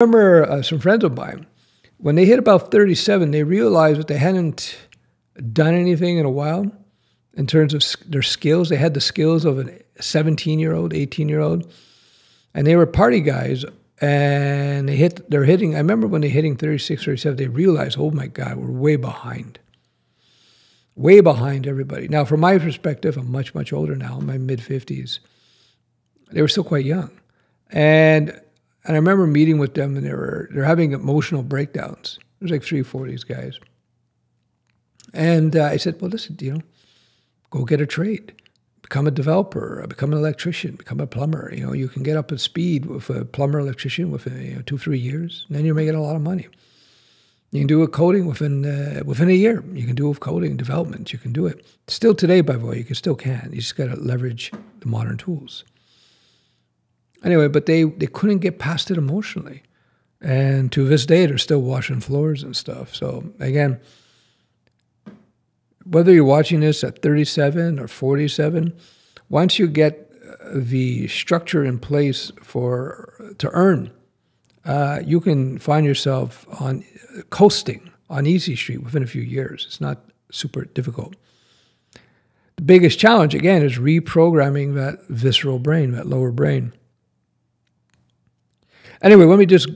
remember uh, some friends of mine, when they hit about 37, they realized that they hadn't done anything in a while in terms of their skills. They had the skills of a 17 year old, 18 year old, and they were party guys. And they hit, they're hitting, I remember when they're hitting 36, 37, they realized, oh my God, we're way behind. Way behind everybody. Now, from my perspective, I'm much, much older now, in my mid 50s. They were still quite young. And and I remember meeting with them and they were they're having emotional breakdowns. There's like three, or four of these guys. And uh, I said, well, listen, you know, go get a trade, become a developer, become an electrician, become a plumber. You know, you can get up at speed with a plumber, electrician within you know, two, three years, and then you're making a lot of money. You can do a coding within uh, within a year. You can do coding development. You can do it. Still today, by the way, you can still can. You just got to leverage the modern tools. Anyway, but they, they couldn't get past it emotionally. And to this day, they're still washing floors and stuff. So again, whether you're watching this at 37 or 47, once you get uh, the structure in place for to earn, uh, you can find yourself on coasting on easy street within a few years. It's not super difficult. The biggest challenge again is reprogramming that visceral brain, that lower brain. Anyway, let me just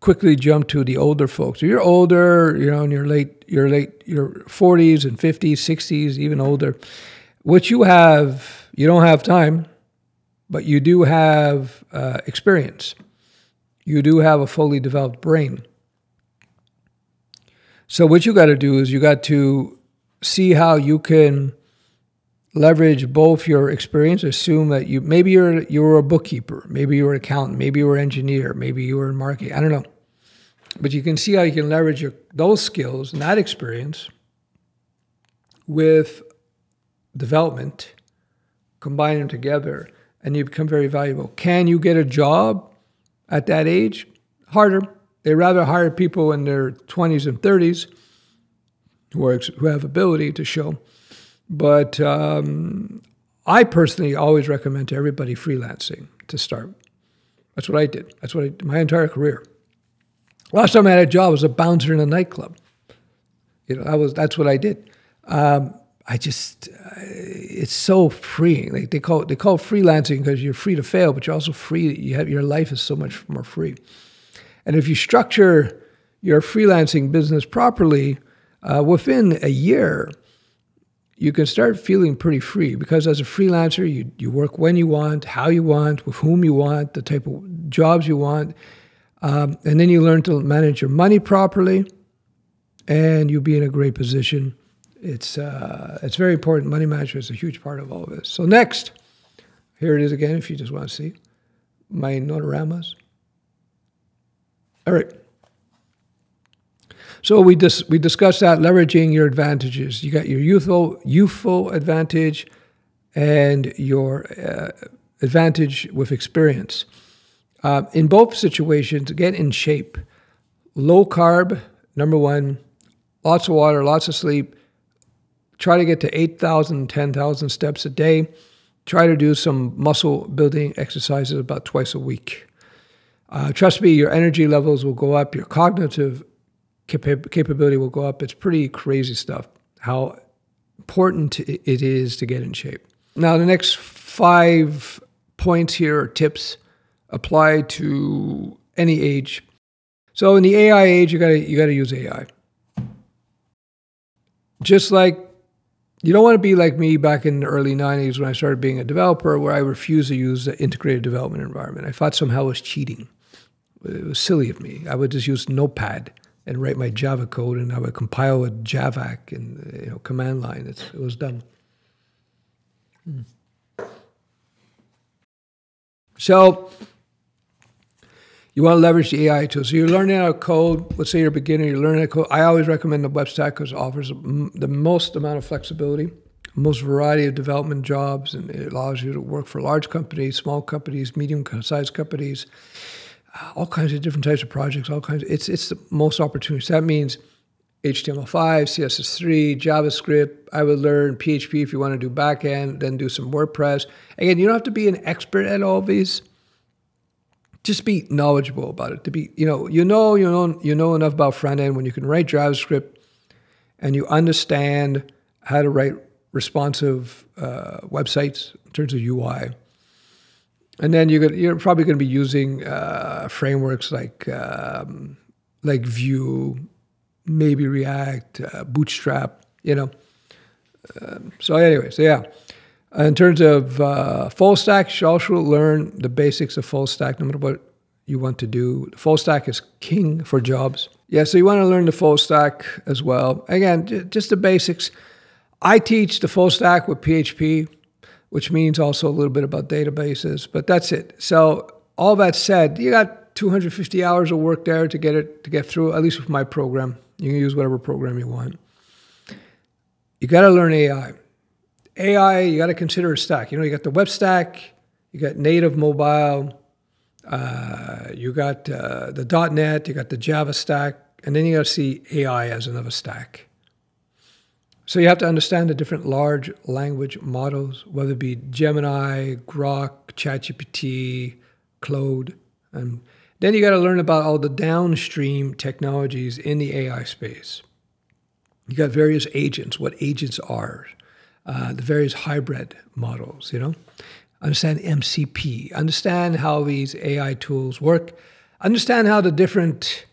quickly jump to the older folks. If you're older, you know, in your late, your late, your 40s and 50s, 60s, even older, what you have, you don't have time, but you do have uh, experience. You do have a fully developed brain. So what you got to do is you got to see how you can leverage both your experience. Assume that you maybe you're you're a bookkeeper, maybe you're an accountant, maybe you're an engineer, maybe you're in marketing. I don't know, but you can see how you can leverage your, those skills and that experience with development, combine them together, and you become very valuable. Can you get a job at that age? Harder. They rather hire people in their 20s and 30s who, are, who have ability to show but um, I personally always recommend to everybody freelancing to start. That's what I did. That's what I did my entire career. Last time I had a job was a bouncer in a nightclub. You know, that was that's what I did. Um, I just uh, it's so freeing. Like they call it, they call it freelancing because you're free to fail, but you're also free. You have your life is so much more free. And if you structure your freelancing business properly, uh, within a year, you can start feeling pretty free because as a freelancer, you, you work when you want, how you want, with whom you want, the type of jobs you want. Um, and then you learn to manage your money properly and you'll be in a great position. It's, uh, it's very important. Money management is a huge part of all of this. So, next, here it is again if you just want to see my notoramas. All right. So we dis- we discussed that leveraging your advantages. You got your youthful youthful advantage, and your uh, advantage with experience. Uh, in both situations, get in shape. Low carb, number one. Lots of water, lots of sleep. Try to get to 8,000, 10,000 steps a day. Try to do some muscle building exercises about twice a week. Uh, trust me, your energy levels will go up, your cognitive cap- capability will go up. It's pretty crazy stuff. How important it is to get in shape. Now, the next five points here are tips apply to any age. So in the AI age, you gotta you gotta use AI. Just like you don't want to be like me back in the early 90s when I started being a developer, where I refused to use the integrated development environment. I thought somehow it was cheating. It was silly of me. I would just use Notepad and write my Java code, and I would compile with Javac and you know command line. It's, it was done. Hmm. So you want to leverage the AI tool. So you're learning how to code. Let's say you're a beginner. You're learning how to code. I always recommend the web stack because it offers the most amount of flexibility, most variety of development jobs, and it allows you to work for large companies, small companies, medium-sized companies all kinds of different types of projects, all kinds. Of, it's it's the most opportunities. That means HTML5, CSS3, JavaScript. I would learn PHP if you want to do backend, then do some WordPress. Again, you don't have to be an expert at all these. just be knowledgeable about it. To be, you know, you know, you know, you know enough about front end when you can write JavaScript, and you understand how to write responsive uh, websites in terms of UI. And then you're gonna, you're probably going to be using uh, frameworks like um, like Vue, maybe React, uh, Bootstrap. You know. Um, so anyway, so yeah. In terms of uh, full stack, you also learn the basics of full stack, no matter what you want to do. Full stack is king for jobs. Yeah, so you want to learn the full stack as well. Again, just the basics. I teach the full stack with PHP, which means also a little bit about databases, but that's it. So all that said, you got 250 hours of work there to get it to get through. At least with my program, you can use whatever program you want. You got to learn AI. AI, you got to consider a stack. You know, you got the web stack, you got native mobile, uh, you got uh, the .NET, you got the Java stack, and then you got to see AI as another stack. So you have to understand the different large language models, whether it be Gemini, Grok, ChatGPT, Claude, and then you got to learn about all the downstream technologies in the AI space. You got various agents, what agents are, uh, the various hybrid models, you know. Understand MCP, understand how these AI tools work, understand how the different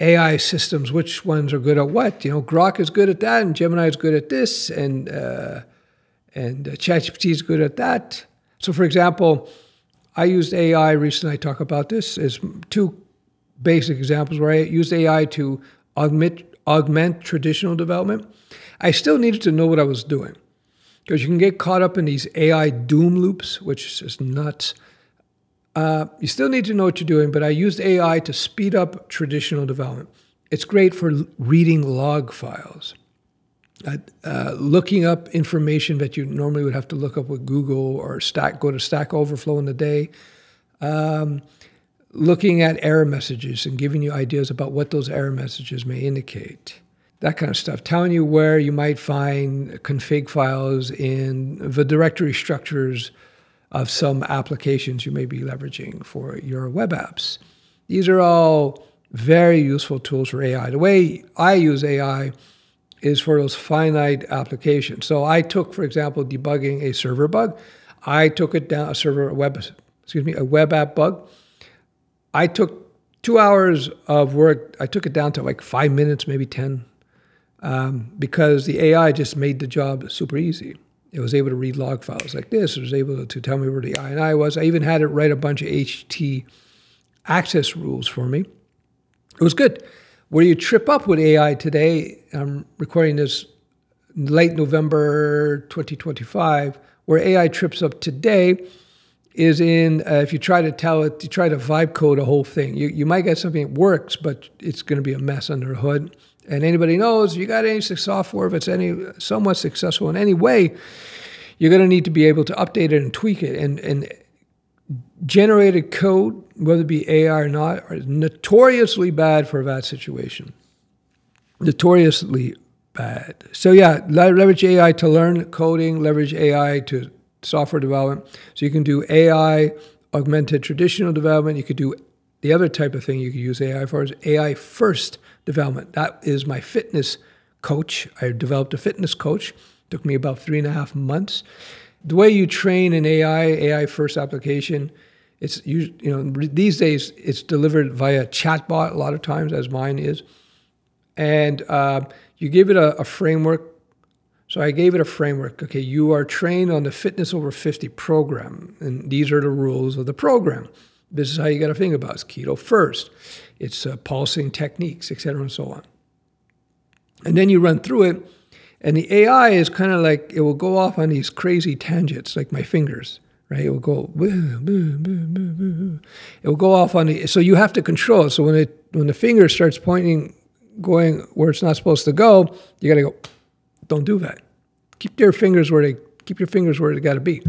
AI systems, which ones are good at what. You know, Grok is good at that, and Gemini is good at this, and uh, and uh, ChatGPT is good at that. So, for example, I used AI recently. I talk about this as two basic examples where I used AI to augment augment traditional development. I still needed to know what I was doing because you can get caught up in these AI doom loops, which is nuts. Uh, you still need to know what you're doing, but I used AI to speed up traditional development. It's great for reading log files, uh, uh, looking up information that you normally would have to look up with Google or Stack, go to Stack Overflow in the day. Um, looking at error messages and giving you ideas about what those error messages may indicate that kind of stuff, telling you where you might find config files in the directory structures of some applications you may be leveraging for your web apps. These are all very useful tools for AI. The way I use AI is for those finite applications. So I took, for example, debugging a server bug. I took it down a server a web, excuse me, a web app bug. I took two hours of work. I took it down to like five minutes, maybe ten, um, because the AI just made the job super easy. It was able to read log files like this. It was able to tell me where the INI was. I even had it write a bunch of HT access rules for me. It was good. Where you trip up with AI today, I'm recording this late November 2025, where AI trips up today is in uh, if you try to tell it, you try to vibe code a whole thing. You, you might get something that works, but it's going to be a mess under the hood. And anybody knows, you got any software, if it's any somewhat successful in any way, you're going to need to be able to update it and tweak it. And, and generated code, whether it be AI or not, are notoriously bad for that situation. Notoriously bad. So yeah, leverage AI to learn coding, leverage AI to software development. So you can do AI augmented traditional development. You could do the other type of thing you could use AI for is AI first development. That is my fitness coach. I developed a fitness coach. It took me about three and a half months. The way you train an AI, AI first application, it's you, you know these days it's delivered via chatbot a lot of times, as mine is, and uh, you give it a, a framework so I gave it a framework. Okay, you are trained on the Fitness Over 50 program, and these are the rules of the program. This is how you got to think about it. Keto first. It's uh, pulsing techniques, et cetera, and so on. And then you run through it, and the AI is kind of like it will go off on these crazy tangents, like my fingers, right? It will go, it will go off on the. So you have to control it. So when it when the finger starts pointing, going where it's not supposed to go, you got to go don't do that. Keep your fingers where they keep your fingers where they got to be.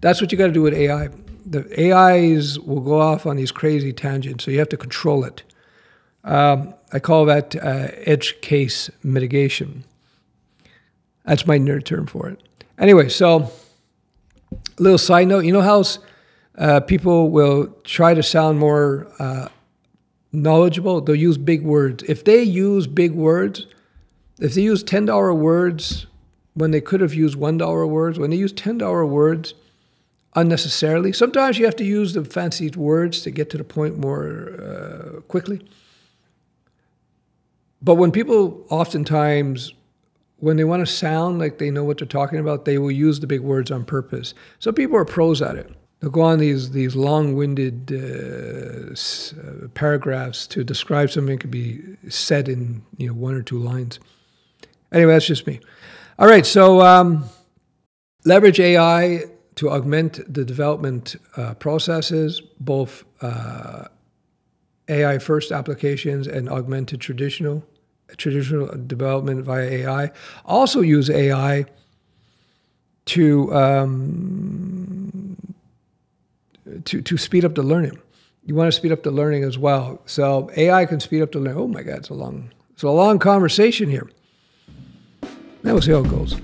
That's what you got to do with AI. The AIs will go off on these crazy tangents, so you have to control it. Um, I call that uh, edge case mitigation. That's my nerd term for it. Anyway, so a little side note. You know how Uh, people will try to sound more uh, knowledgeable. They'll use big words. If they use big words, if they use ten dollar words when they could have used one dollar words, when they use ten dollar words unnecessarily, sometimes you have to use the fancy words to get to the point more uh, quickly. But when people oftentimes when they want to sound like they know what they're talking about, they will use the big words on purpose. Some people are pros at it. They'll go on these these long-winded uh, uh, paragraphs to describe something that could be said in you know one or two lines. Anyway, that's just me. All right, so um, leverage AI to augment the development uh, processes, both uh, AI first applications and augmented traditional traditional development via AI. Also use AI to um, to to speed up the learning. You want to speed up the learning as well. So AI can speed up the learning. Oh my God, it's a long it's a long conversation here. We'll see how it goes.